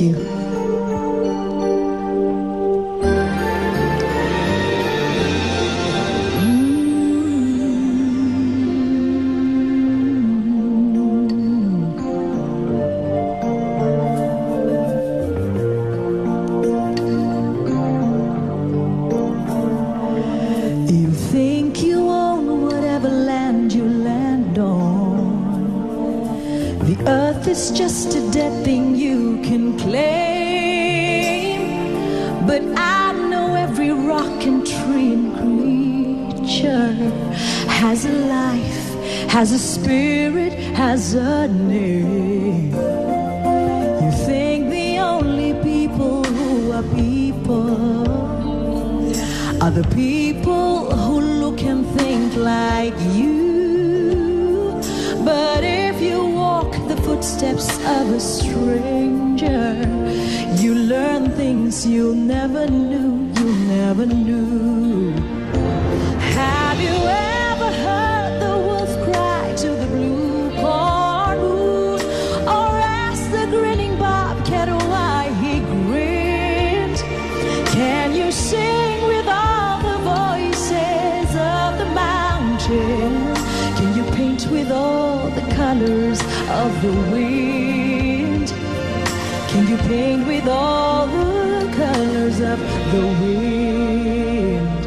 you. Is just a dead thing you can claim. But I know every rock and tree and creature has a life, has a spirit, has a name. You think the only people who are people are the people who look and think like you. Footsteps of a stranger, you learn things you never knew, you never knew. Have you ever Can you paint with all the colors of the wind? Can you paint with all the colors of the wind?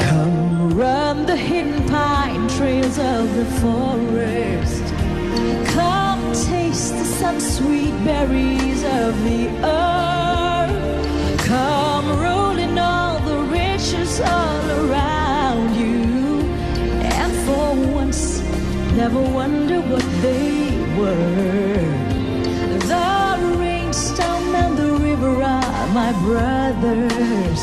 Come run the hidden pine trails of the forest. Come taste the sun sweet berries of the earth. Never wonder what they were. The rainstorm and the river are my brothers.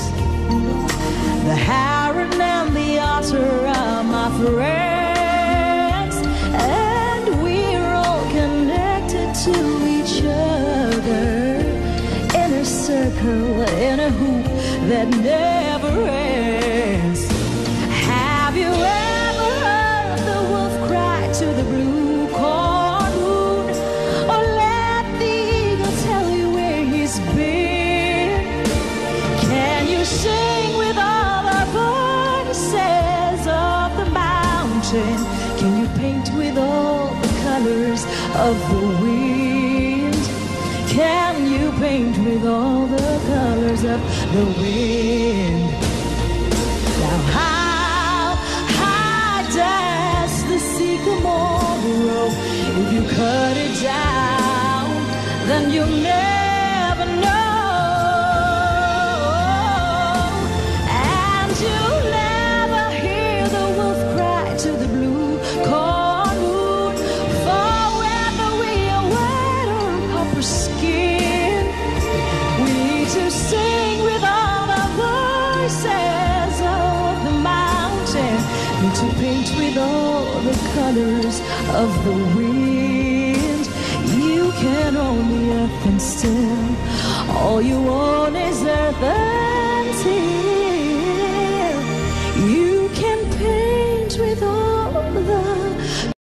The heron and the otter are my friends, and we're all connected to each other in a circle, in a hoop that never ends. Mountain? Can you paint with all the colors of the wind? Can you paint with all the colors of the wind? Now how high does the sycamore grow? If you cut it down, then you'll never To paint with all the colors of the wind. You can the earth and still all you want is earth